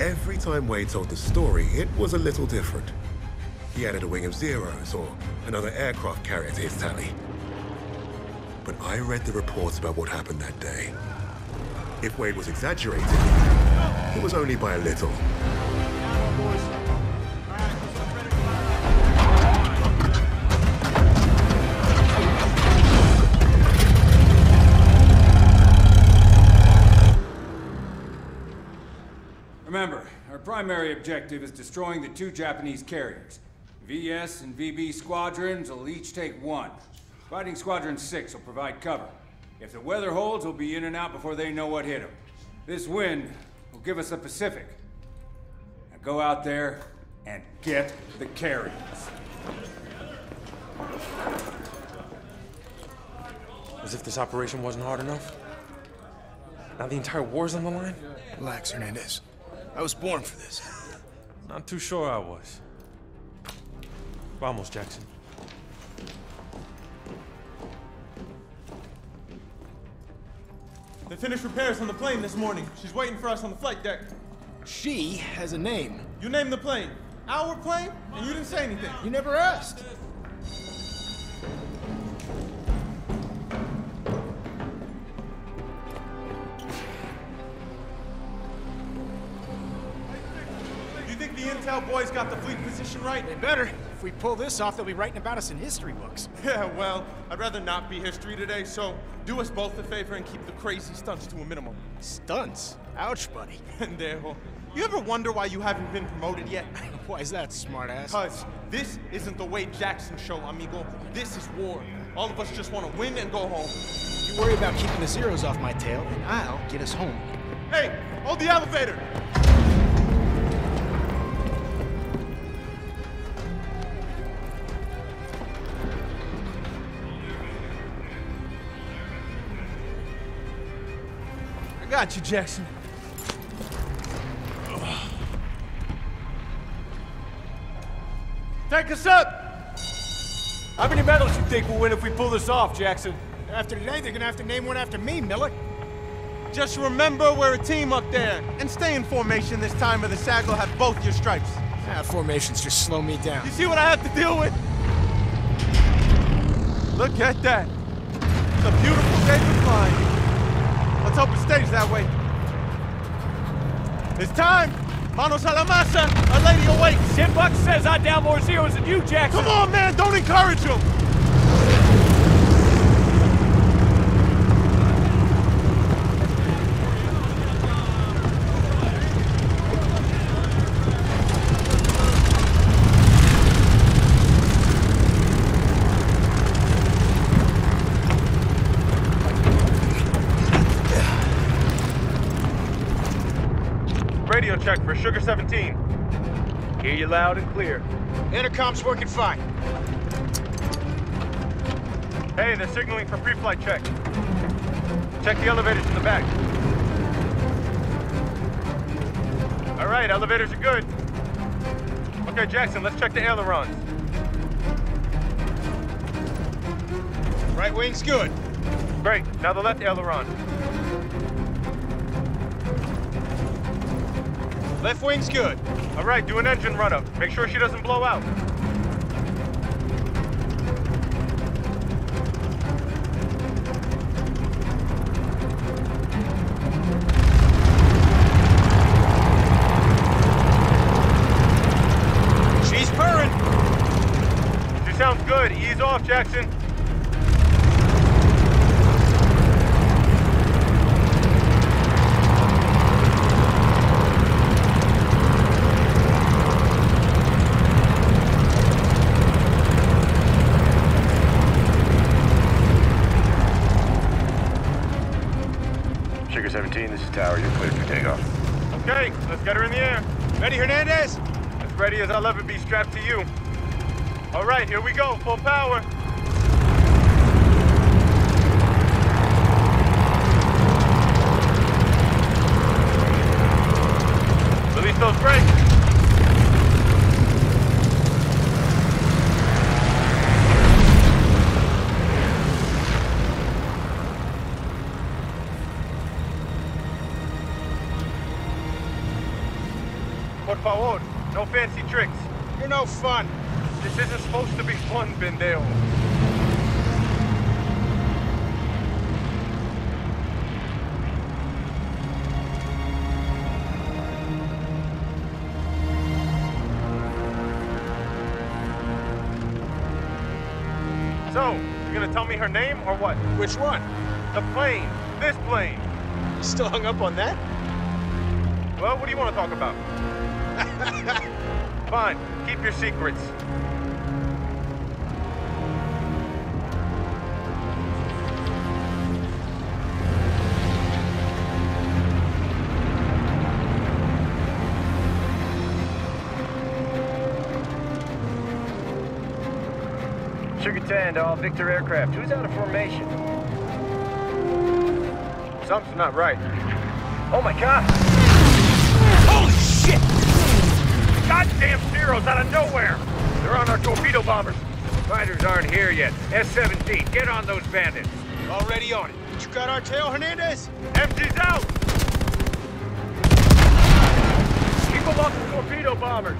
Every time Wade told the story, it was a little different. He added a wing of zeros or another aircraft carrier to his tally. But I read the reports about what happened that day. If Wade was exaggerating, it was only by a little. Remember, our primary objective is destroying the two Japanese carriers. VS and VB squadrons will each take one. Fighting Squadron 6 will provide cover. If the weather holds, we'll be in and out before they know what hit them. This wind will give us the Pacific. Now go out there and get the carriers. As if this operation wasn't hard enough. Now the entire war's on the line? Relax, Hernandez. I was born for this. Not too sure I was. Vamos, Jackson. They finished repairs on the plane this morning. She's waiting for us on the flight deck. She has a name. You named the plane. Our plane? And you didn't say anything. You never asked. Boys got the fleet position right? They better. If we pull this off, they'll be writing about us in history books. Yeah, well, I'd rather not be history today, so do us both a favor and keep the crazy stunts to a minimum. Stunts? Ouch, buddy. Pendejo. You ever wonder why you haven't been promoted yet? Why is that, smartass? Cuz this isn't the Wade Jackson show, amigo. This is war. All of us just want to win and go home. You worry about keeping the zeros off my tail, and I'll get us home. Hey, hold the elevator! Got you, Jackson. Take us up! How many medals you think we'll win if we pull this off, Jackson? After today, they're gonna have to name one after me, Miller. Just remember we're a team up there. And stay in formation this time or the CAG will have both your stripes. Ah, formations just slow me down. You see what I have to deal with? Look at that. It's a beautiful day for flying. Let's hope it stays that way. It's time. Manos a la masa. Our lady awaits. Ten bucks says I down more zeros than you, Jackson. Come on, man. Don't encourage him. Check for Sugar 17. Hear you loud and clear. Intercom's working fine. Hey, they're signaling for pre-flight check. Check the elevators in the back. All right, elevators are good. Okay, Jackson, let's check the ailerons. Right wing's good. Great, now the left aileron. Left wing's good. All right, do an engine run-up. Make sure she doesn't blow out. She's purring. She sounds good. Ease off, Jackson. Right, here we go. Full power. Release those brakes. por favor. No fancy tricks. You're no fun. This isn't supposed to be fun, Pendejo. So, you gonna tell me her name or what? Which one? The plane. This plane. You still hung up on that? Well, what do you want to talk about? Fine. Keep your secrets. Sugar 10 to all Victor aircraft. Who's out of formation? Something's not right. Oh my god! Holy shit! Goddamn Zeros out of nowhere! They're on our torpedo bombers. Fighters aren't here yet. S-17, get on those bandits. Already on it. You got our tail, Hernandez? MG's out! Keep them off the torpedo bombers.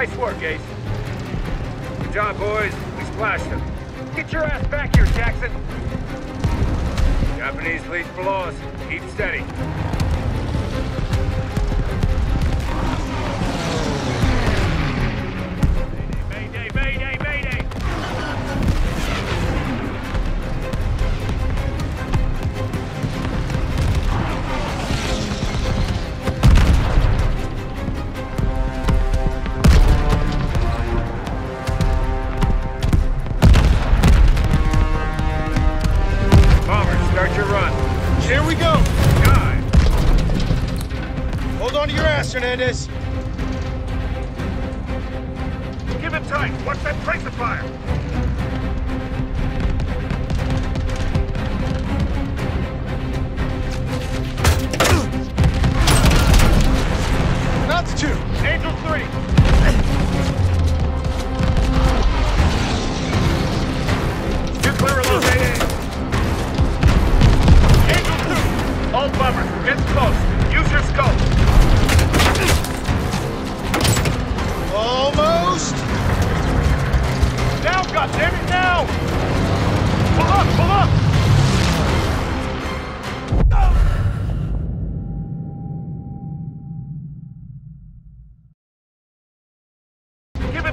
Nice work, Ace. Good job, boys. We splashed them. Get your ass back here, Jackson! Japanese fleet's below us. Keep steady.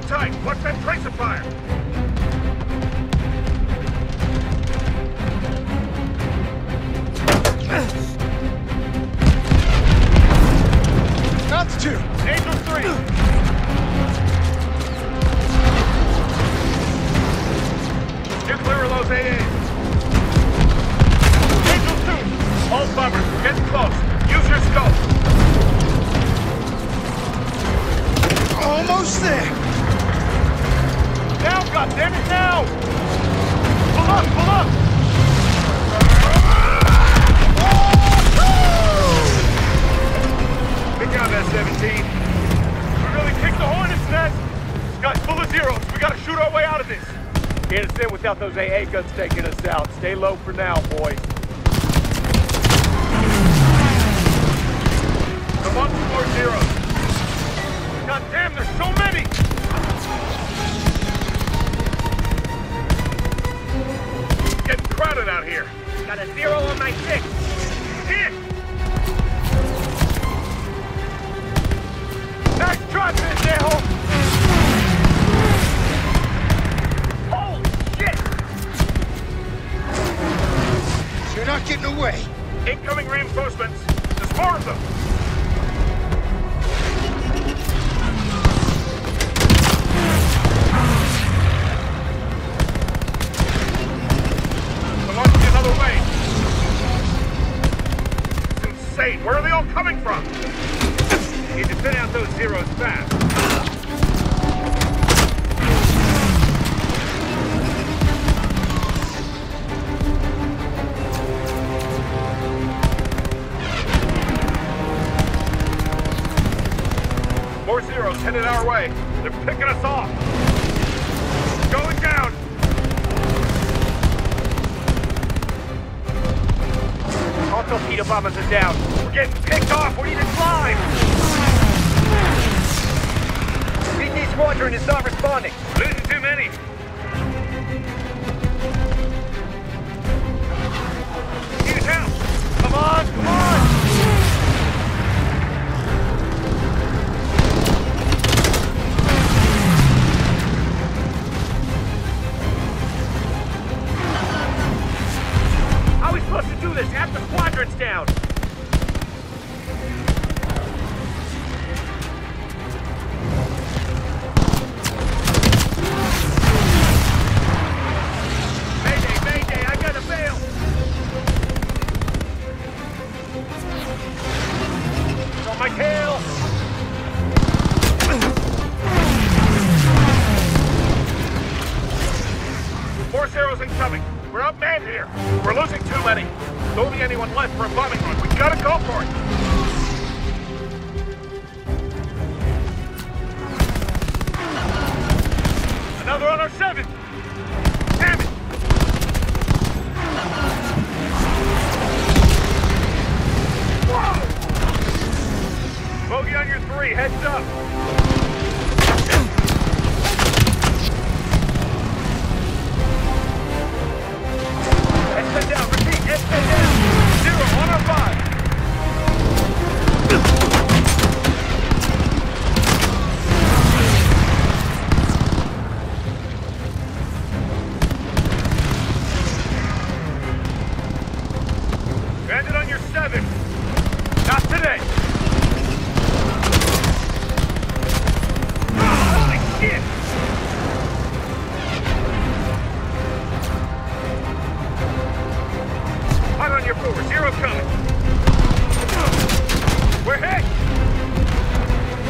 Tight! Watch that tracer fire! That's two. Angel 3! You're clear of those AAs. Angel 2! All bombers, get close. Use your scope. Now, goddammit, now! Pull up, pull up! Good job, S-17. We really kicked the hornet's nest! Full of zeros. We gotta shoot our way out of this. Without those AA guns taking us out. Stay low for now. Come on, zeros. God damn, they're Need to fast. More zeros headed our way. They're picking us off. Going down. All torpedo bombers are down. We're getting picked off. We need to climb. Squadron is not responding. Losing too many. Need help. Come on, come on. How are we supposed to do this? Half the squadron's down. Anyone left for a bombing run. We gotta go for it. Another on our seven. Damn it! Whoa! Bogey on your three. Heads up. Head down. Repeat. Head down. Zero on our five.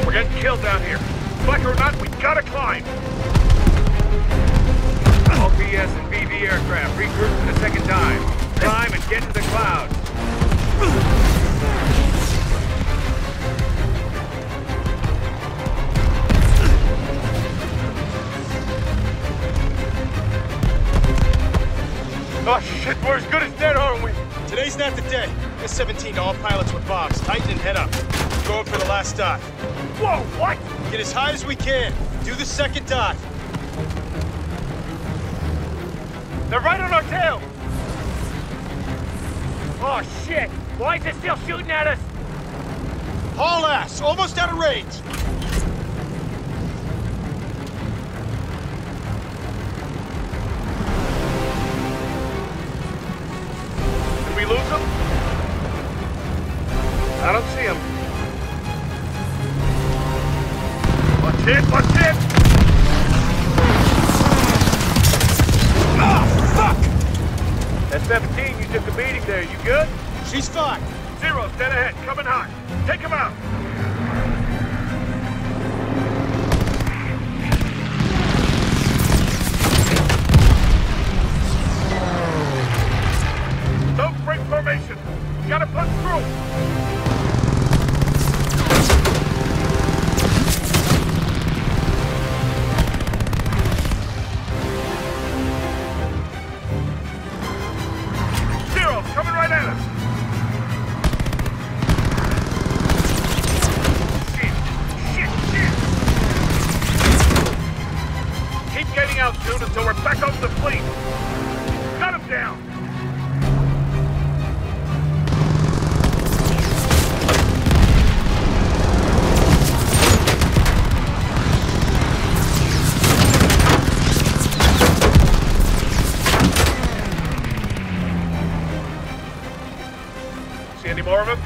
We're getting killed down here. Like or not, we gotta climb. All PS and BV aircraft regroup for the second time. Climb and get to the clouds. Oh shit, we're as good as dead, aren't we? Today's not the day. S-17 to all pilots with bombs. Tighten and head up. Going for the last dive. Whoa, what? Get as high as we can. Do the second dive. They're right on our tail. Oh shit! Why is it still shooting at us? Haul ass. Almost out of range. Did we lose them? I don't see them. It, it! Ah, fuck! S-17, you took a beating there. You good? She's fine. Zero's dead ahead, coming hot. Take him out. More of him?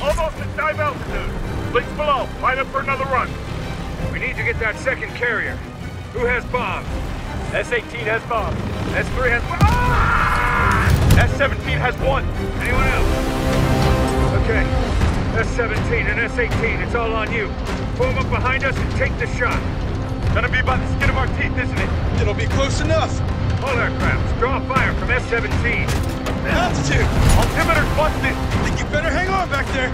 Almost at dive altitude. Fleet's below. Line up for another run. We need to get that second carrier. Who has bombs? S-18 has bombs. S-3 has... Ah! S-17 has one. Anyone else? Okay. S-17 and S-18, it's all on you. Form up behind us and take the shot. Gonna be by the skin of our teeth, isn't it? It'll be close enough. All aircrafts, draw fire from S-17. Altitude. Altimeter's busted. Think you better hang on back there.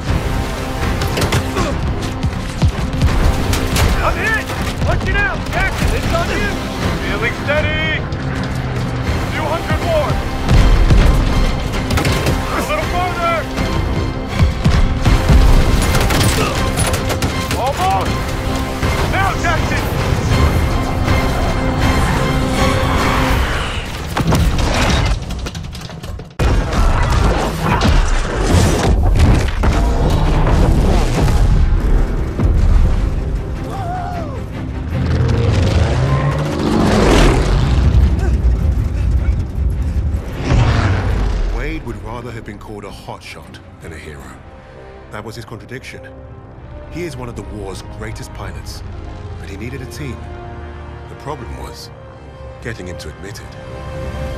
I'm! Watch! Jackson, it's on you! Feeling steady! 200 more! A little farther! Almost! Now, Jackson! Been called a hotshot and a hero. That was his contradiction. He is one of the war's greatest pilots, but he needed a team. The problem was getting him to admit it.